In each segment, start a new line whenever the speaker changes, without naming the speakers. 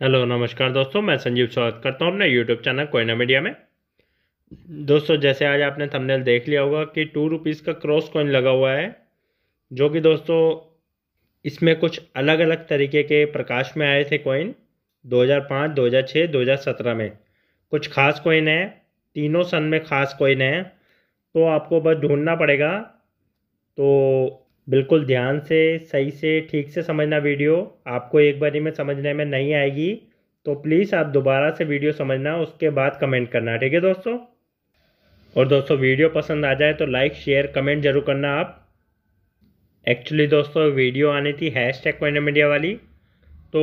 Hello नमस्कार दोस्तों मैं संजीव स्वागत करता हूँ अपने यूट्यूब चैनल कोयना मीडिया में। दोस्तों जैसे आज आपने थंबनेल देख लिया होगा कि टू रुपीज़ का क्रॉस कॉइन लगा हुआ है जो कि दोस्तों इसमें कुछ अलग अलग तरीके के प्रकाश में आए थे कॉइन 2005, 2006, 2017 में। कुछ खास कॉइन है तीनों सन में खास कॉइन है तो आपको बस ढूंढना पड़ेगा तो बिल्कुल ध्यान से, सही से, ठीक से समझना वीडियो। आपको एक बारी में समझने में नहीं आएगी तो प्लीज़ आप दोबारा से वीडियो समझना, उसके बाद कमेंट करना, ठीक है दोस्तों? और दोस्तों, वीडियो पसंद आ जाए तो लाइक शेयर कमेंट ज़रूर करना आप। एक्चुअली दोस्तों, वीडियो आनी थी हैश टैग मीडिया वाली तो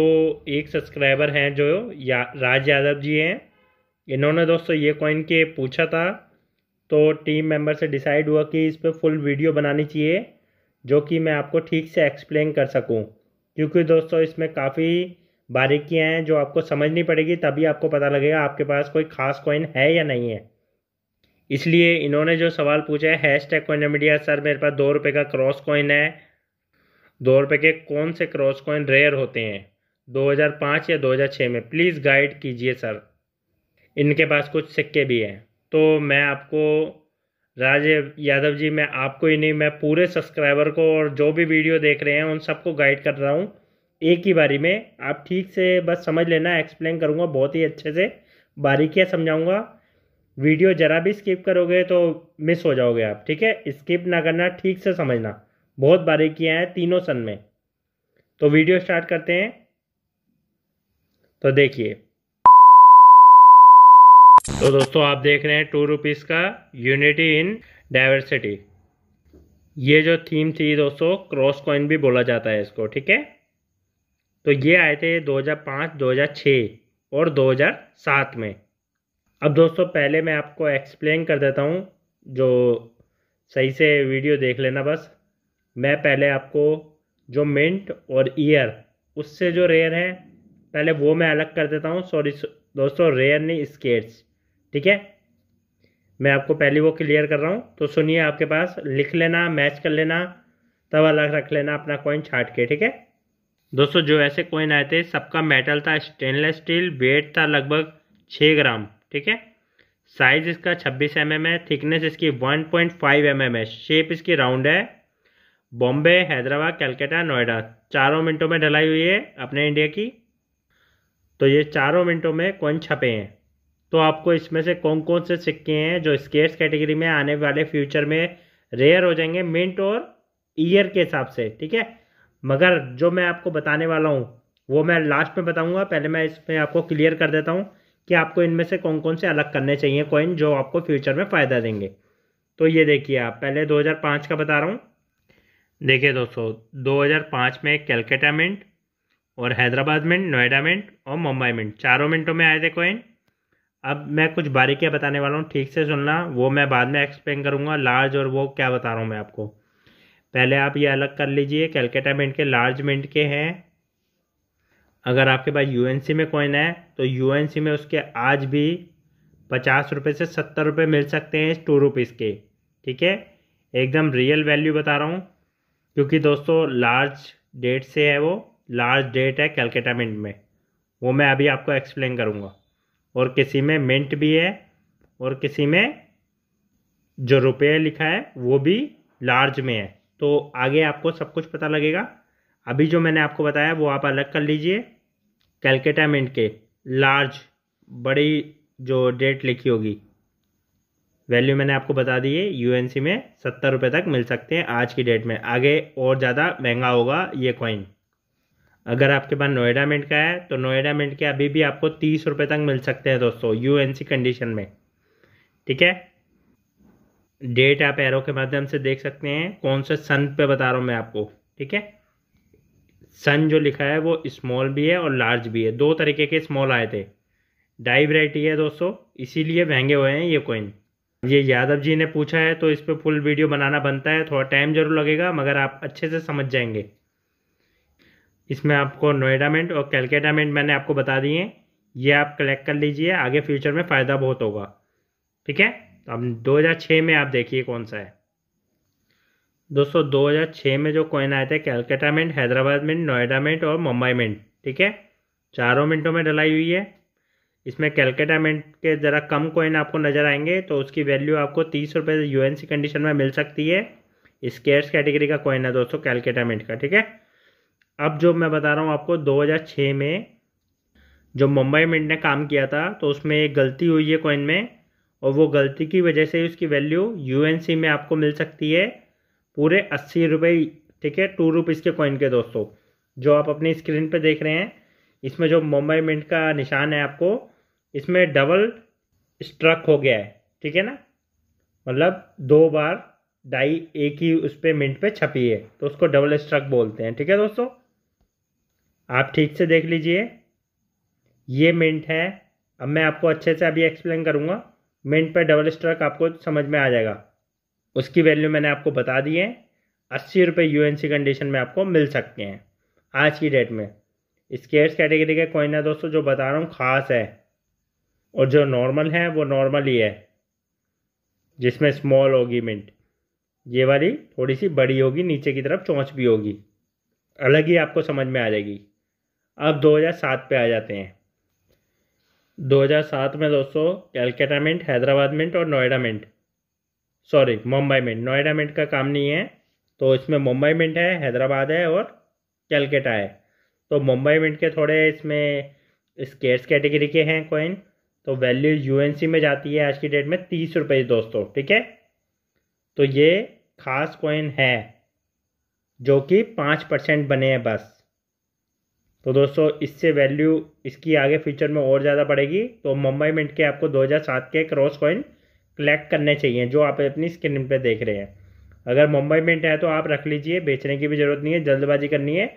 एक सब्सक्राइबर हैं जो या, राज यादव जी हैं। इन्होंने दोस्तों ये कॉइन के पूछा था तो टीम मेंबर से डिसाइड हुआ कि इस पर फुल वीडियो बनानी चाहिए। जो कि मैं आपको ठीक से एक्सप्लेन कर सकूँ। क्योंकि दोस्तों, इसमें काफ़ी बारीकियाँ हैं जो आपको समझनी पड़ेगी, तभी आपको पता लगेगा आपके पास कोई ख़ास कॉइन है या नहीं है। इसलिए इन्होंने जो सवाल पूछा है hashtag coin media sir मेरे पास दो रुपये का क्रॉस कॉइन है। दो रुपये के कौन से क्रॉस कॉइन रेयर होते हैं? 2005 या 2006 में? प्लीज़ गाइड कीजिए सर इनके पास कुछ सिक्के भी हैं। तो मैं आपको राज यादव जी, मैं आपको ही नहीं, मैं पूरे सब्सक्राइबर को और जो भी वीडियो देख रहे हैं, उन सबको गाइड कर रहा हूँ। एक ही बारी में आप ठीक से बस समझ लेना एक्सप्लेन करूँगा बहुत ही अच्छे से, बारीकियाँ समझाऊँगा। वीडियो ज़रा भी स्किप करोगे तो मिस हो जाओगे आप, ठीक है? स्किप ना करना, ठीक से समझना। बहुत बारीकियाँ हैं तीनों सन में। तो वीडियो स्टार्ट करते हैं। तो देखिए तो दोस्तों आप देख रहे हैं टू रुपीज़ का यूनिटी इन डाइवर्सिटी ये जो थीम थी दोस्तों क्रॉस कॉइन भी बोला जाता है इसको ठीक है? तो ये आए थे 2005, 2006 और 2007 में। अब दोस्तों पहले मैं आपको एक्सप्लेन कर देता हूँ जो सही से वीडियो देख लेना बस। मैं पहले आपको जो मिंट और ईयर उससे जो रेयर है पहले वो मैं अलग कर देता हूँ। सॉरी दोस्तों रेयर नहीं स्केट्स ठीक है? मैं आपको पहले वो क्लियर कर रहा हूँ। तो सुनिए आपके पास, लिख लेना मैच कर लेना, तब अलग रख लेना अपना कॉइन छाट के, ठीक है? दोस्तों, जो ऐसे कॉइन आए थे, सबका मेटल था स्टेनलेस स्टील वेट था लगभग छः ग्राम, ठीक है? साइज़ इसका 26 एम है थिकनेस इसकी 1.5 पॉइंट mm है। शेप इसकी राउंड है। बॉम्बे हैदराबाद कैलकाटा नोएडा चारों मिनटों में ढलाई हुई है अपने इंडिया की। तो ये चारों मिनटों में कॉइन छपे हैं। तो आपको इसमें से कौन कौन से सिक्के हैं जो स्केट्स कैटेगरी में आने वाले फ्यूचर में रेयर हो जाएँगे? मिंट और ईयर के हिसाब से, ठीक है? मगर जो मैं आपको बताने वाला हूँ, वो मैं लास्ट में बताऊँगा। पहले मैं इसमें आपको क्लियर कर देता हूँ कि आपको इनमें से कौन कौन से अलग करने चाहिए कॉइन जो आपको फ्यूचर में फ़ायदा देंगे। तो ये देखिए आप, पहले 2005 का बता रहा हूँ। देखिए दोस्तों 2005 में कैलकाटा मिंट और हैदराबाद मिंट नोएडा मिंट और मुंबई मिंट चारों मिनटों में आए थे कॉइन अब मैं कुछ बारीकियाँ बताने वाला हूँ। ठीक से सुनना। वो मैं बाद में एक्सप्लेन करूँगा लार्ज और वो क्या बता रहा हूँ मैं आपको। पहले आप ये अलग कर लीजिए। कैलकाटा मिंट के लार्ज मिंट के हैं। अगर आपके पास यूएनसी में कॉइन है तो यूएनसी में उसके आज भी पचास रुपये से सत्तर रुपये मिल सकते हैं टू रुपीज़ के। ठीक है? एकदम रियल वैल्यू बता रहा हूँ। क्योंकि दोस्तों लार्ज डेट से है वो। लार्ज डेट है कैलकाटा मिंट में। वो मैं अभी आपको एक्सप्लेन करूँगा। और किसी में मिंट भी है, और किसी में जो रुपये लिखा है, वो भी लार्ज में है। तो आगे आपको सब कुछ पता लगेगा। अभी जो मैंने आपको बताया, वो आप अलग कर लीजिए। कैलकाटा मिंट के लार्ज बड़ी जो डेट लिखी होगी वैल्यू मैंने आपको बता दी है यूएनसी में सत्तर रुपये तक मिल सकते हैं आज की डेट में। आगे और ज़्यादा महँगा होगा ये कॉइन अगर आपके पास नोएडा मिंट का है तो नोएडा मिंट के अभी भी आपको तीस रुपये तक मिल सकते हैं दोस्तों यूएनसी कंडीशन में। ठीक है? डेट आप एरो के माध्यम से देख सकते हैं, कौन से सन पे बता रहा हूँ मैं आपको। ठीक है? सन जो लिखा है, वो स्मॉल भी है और लार्ज भी है। दो तरीके के स्मॉल आए थे। डाई वराइटी है दोस्तों, इसीलिए महँगे हुए हैं ये कोइन ये यादव जी ने पूछा है तो इस पर फुल वीडियो बनाना बनता है, थोड़ा टाइम ज़रूर लगेगा, मगर आप अच्छे से समझ जाएँगे। इसमें आपको नोएडा मिंट और कैलकाटा मिंट मैंने आपको बता दिए हैं। ये आप कलेक्ट कर लीजिए, आगे फ्यूचर में फ़ायदा बहुत होगा। ठीक है? तो अब 2006 में आप देखिए कौन सा है। दोस्तों 2006 में जो कॉइन आए थे, Calcutta mint Hyderabad mint Noida mint और मुंबई मिंट ठीक है? चारों मिनटों में डलाई हुई है। इसमें कैलकाटा मिंट के ज़रा कम कोइन आपको नज़र आएँगे तो उसकी वैल्यू आपको तीस रुपये यू कंडीशन में मिल सकती है। स्केयर्स कैटेगरी का कोइन है दोस्तों, कैलकाटा मिंट का, ठीक है? अब जो मैं बता रहा हूँ आपको 2006 में जो मुंबई मिंट ने काम किया था तो उसमें एक गलती हुई है कॉइन में, और वो गलती की वजह से उसकी वैल्यू यूएनसी में आपको मिल सकती है। पूरे अस्सी रुपये ठीक है टू रुपीज़ के कॉइन के दोस्तों, जो आप अपनी स्क्रीन पर देख रहे हैं। इसमें जो मुंबई मिंट का निशान है आपको, इसमें डबल स्ट्रक हो गया है, ठीक है ना? मतलब दो बार डाई एक ही उस पर मिनट पे छपी है तो उसको डबल स्ट्रक बोलते हैं, ठीक है दोस्तों? आप ठीक से देख लीजिए। ये मिंट है। अब मैं आपको अच्छे से अभी एक्सप्लेन करूँगा। मिंट पर डबल स्ट्रक आपको समझ में आ जाएगा। उसकी वैल्यू मैंने आपको बता दी है। अस्सी रुपये यू कंडीशन में आपको मिल सकते हैं। आज की डेट में। स्केयर्स कैटेगरी के कोइन है दोस्तों, जो बता रहा हूँ, ख़ास है। और जो नॉर्मल है, वो नॉर्मल ही है। जिसमें स्मॉल होगी मिंट ये वाली थोड़ी सी बड़ी होगी, नीचे की तरफ़ चौंच भी होगी। अलग ही आपको समझ में आ जाएगी। अब 2007 पे आ जाते हैं। 2007 में दोस्तों, कैलकाटा मिंट, हैदराबाद मिंट और Noida mint. Sorry, Mumbai mint. Noida mint का काम नहीं है तो इसमें मुंबई मिंट है, हैदराबाद है और कैलकाटा है। तो मुंबई मिंट के थोड़े इसमें स्केट्स कैटेगरी के हैं कोइन तो वैल्यू यूएनसी में जाती है आज की डेट में तीस रुपये दोस्तों, ठीक है? तो ये खास कोइन है, जो कि पाँच परसेंट बने हैं बस। तो दोस्तों इससे वैल्यू इसकी आगे फ्यूचर में और ज़्यादा बढ़ेगी। तो मुंबई मिंट के आपको 2007 के क्रॉस कॉइन कलेक्ट करने चाहिए जो आप अपनी स्क्रीन पे देख रहे हैं। अगर मुंबई मिंट है तो आप रख लीजिए बेचने की भी ज़रूरत नहीं है जल्दबाजी करनी है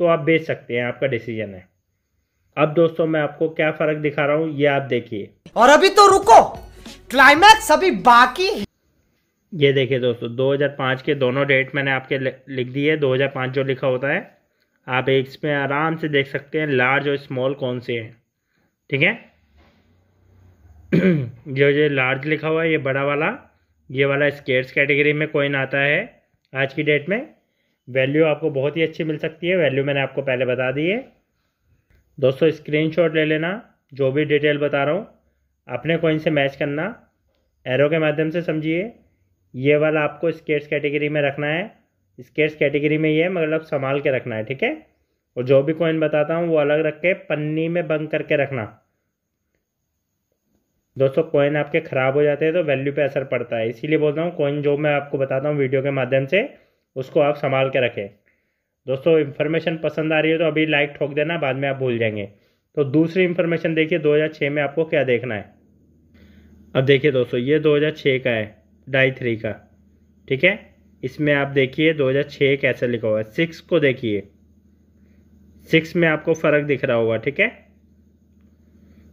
तो आप बेच सकते हैं आपका डिसीज़न है। अब दोस्तों मैं आपको क्या फ़र्क दिखा रहा हूँ ये आप देखिए।
और अभी तो रुको क्लाइमैक्स अभी बाकी
ये देखिए दोस्तों 2005 के दोनों डेट मैंने आपके लिख दिए 2005 जो लिखा होता है। आप एक इसमें आराम से देख सकते हैं लार्ज और स्मॉल कौन से हैं। ठीक है? जो ये लार्ज लिखा हुआ है, ये बड़ा वाला, ये वाला स्केट्स कैटेगरी में कोइन आता है आज की डेट में। वैल्यू आपको बहुत ही अच्छी मिल सकती है। वैल्यू मैंने आपको पहले बता दी है। दोस्तों स्क्रीनशॉट ले लेना, जो भी डिटेल बता रहा हूँ, अपने कोइन से मैच करना। एरो के माध्यम से समझिए। ये वाला आपको स्केट्स कैटेगरी में रखना है। स्केट्स कैटेगरी में ये है मतलब संभाल के रखना है, ठीक है? और जो भी कॉइन बताता हूँ, वो अलग रख के पन्नी में बंद करके रखना। दोस्तों कॉइन आपके ख़राब हो जाते हैं तो वैल्यू पे असर पड़ता है। इसीलिए बोलता हूँ कॉइन जो मैं आपको बताता हूँ वीडियो के माध्यम से, उसको आप संभाल के रखें। दोस्तों इन्फॉर्मेशन पसंद आ रही है तो अभी लाइक ठोक देना, बाद में आप भूल जाएँगे। तो दूसरी इन्फॉर्मेशन देखिए 2006 में आपको क्या देखना है? अब देखिए दोस्तों, ये 2006 का है डाई थ्री का, ठीक है? इसमें आप देखिए 2006 कैसे लिखा हुआ है। सिक्स को देखिए। सिक्स में आपको फ़र्क दिख रहा होगा, ठीक है?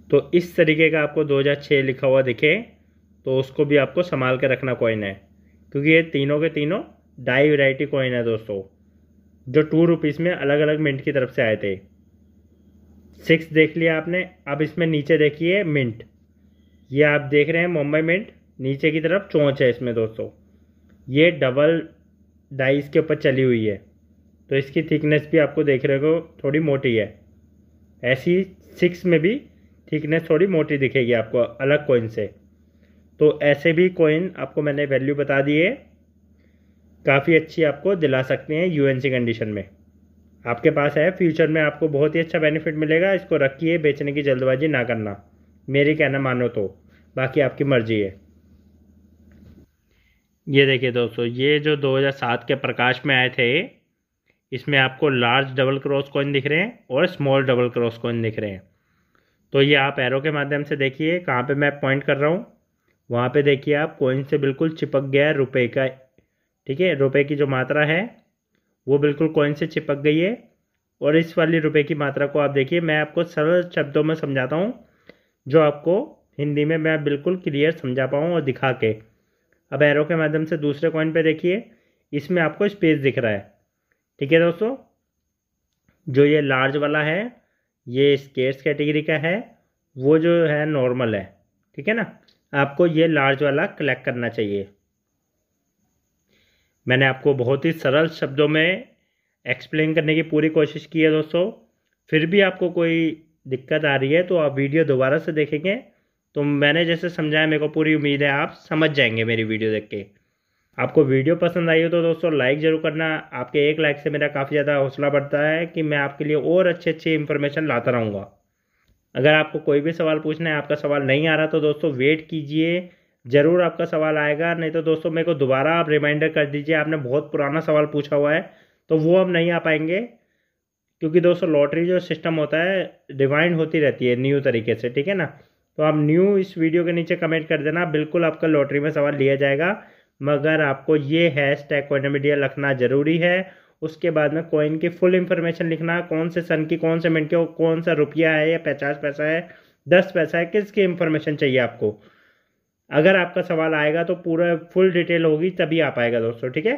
तो इस तरीके का आपको 2006 लिखा हुआ दिखे तो उसको भी आपको संभाल के रखना कॉइन है। क्योंकि ये तीनों के तीनों डाई वैरायटी कॉइन है दोस्तों, जो टू रुपीज़ में अलग अलग मिंट की तरफ़ से आए थे। सिक्स देख लिया आपने, अब इसमें नीचे देखिए मिंट ये आप देख रहे हैं मुंबई मिंट नीचे की तरफ़ चोंच है इसमें दोस्तों। ये डबल डाइस के ऊपर चली हुई है। तो इसकी थिकनेस भी आपको देख रहे हो, थोड़ी मोटी है। ऐसी सिक्स में भी थिकनेस थोड़ी मोटी दिखेगी आपको, अलग कोइन से। तो ऐसे भी कोइन आपको मैंने वैल्यू बता दी है। काफ़ी अच्छी आपको दिला सकते हैं यूएनसी कंडीशन में। आपके पास है फ्यूचर में आपको बहुत ही अच्छा बेनिफिट मिलेगा, इसको रखिए, बेचने की जल्दबाजी ना करना। मेरी कहना मानो तो। बाकी आपकी मर्ज़ी है। ये देखिए दोस्तों, ये जो 2007 के प्रकाश में आए थे, इसमें आपको लार्ज डबल क्रॉस कॉइन दिख रहे हैं और स्मॉल डबल क्रॉस कॉइन दिख रहे हैं। तो ये आप एरो के माध्यम से देखिए, कहाँ पे मैं पॉइंट कर रहा हूँ, वहाँ पे देखिए आप कॉइन से बिल्कुल चिपक गया है रुपये का। ठीक है रुपये की जो मात्रा है, वो बिल्कुल कॉइन से चिपक गई है और इस वाली रुपये की मात्रा को आप देखिए, मैं आपको सरल शब्दों में समझाता हूँ, जो आपको हिंदी में मैं बिल्कुल क्लियर समझा पाऊँ और दिखा के। अब एरो के माध्यम से दूसरे कॉइन पे देखिए, इसमें आपको स्पेस दिख रहा है। ठीक है दोस्तों? जो ये लार्ज वाला है, ये स्केट्स कैटेगरी का है, वो जो है नॉर्मल है। ठीक है ना? आपको ये लार्ज वाला कलेक्ट करना चाहिए। मैंने आपको बहुत ही सरल शब्दों में एक्सप्लेन करने की पूरी कोशिश की है दोस्तों। फिर भी आपको कोई दिक्कत आ रही है तो आप वीडियो दोबारा से देखेंगे। तो मैंने जैसे समझाया, मेरे को पूरी उम्मीद है आप समझ जाएँगे मेरी वीडियो देख के। आपको वीडियो पसंद आई हो तो दोस्तों लाइक ज़रूर करना। आपके एक लाइक से मेरा काफ़ी ज़्यादा हौसला बढ़ता है कि मैं आपके लिए और अच्छी अच्छी इन्फॉर्मेशन लाता रहूँगा। अगर आपको कोई भी सवाल पूछना है, आपका सवाल नहीं आ रहा तो दोस्तों वेट कीजिए। ज़रूर आपका सवाल आएगा, नहीं तो दोस्तों मेरे को दोबारा आप रिमाइंडर कर दीजिए, आपने बहुत पुराना सवाल पूछा हुआ है तो वो अब नहीं आ पाएँगे। क्योंकि दोस्तों लॉटरी जो सिस्टम होता है डिवाइंड होती रहती है न्यू तरीके से, ठीक है ना? तो आप न्यू इस वीडियो के नीचे कमेंट कर देना, बिल्कुल आपका लॉटरी में सवाल लिया जाएगा, मगर आपको ये हैश टैग मीडिया लिखना ज़रूरी है। उसके बाद में कॉइन की फुल इंफॉर्मेशन लिखना, कौन से सन की, कौन से मिनट की, कौन सा रुपया है, या पचास पैसा है, दस पैसा है, किसकी इंफॉर्मेशन चाहिए आपको? अगर आपका सवाल आएगा तो पूरा फुल डिटेल होगी, तभी आ पाएगा दोस्तों, ठीक है?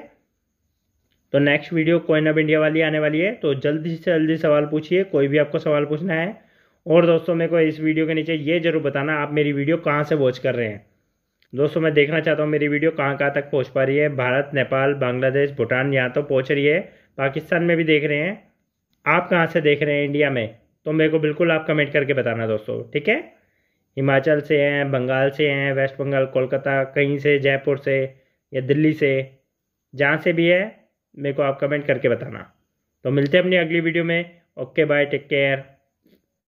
तो next video coin of India वाली आने वाली है तो जल्दी से जल्दी सवाल पूछिए, कोई भी आपको सवाल पूछना है और दोस्तों, मेरे को इस वीडियो के नीचे ये ज़रूर बताना आप मेरी वीडियो कहाँ से वॉच कर रहे हैं। दोस्तों, मैं देखना चाहता हूँ मेरी वीडियो कहाँ कहाँ तक पहुँच पा रही है। भारत, नेपाल, बांग्लादेश, भूटान, यहाँ तो पहुँच रही है। पाकिस्तान में भी देख रहे हैं। आप कहाँ से देख रहे हैं इंडिया में? तो मेरे को बिल्कुल आप कमेंट करके बताना दोस्तों, ठीक है? हिमाचल से हैं, बंगाल से हैं, वेस्ट बंगाल, कोलकाता, कहीं से, जयपुर से या दिल्ली से, जहाँ से भी है, मेरे को आप कमेंट करके बताना। तो मिलते हैं अपनी अगली वीडियो में। Okay bye take care